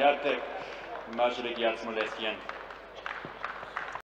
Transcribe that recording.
Sviatek Mažre Giac Molesien.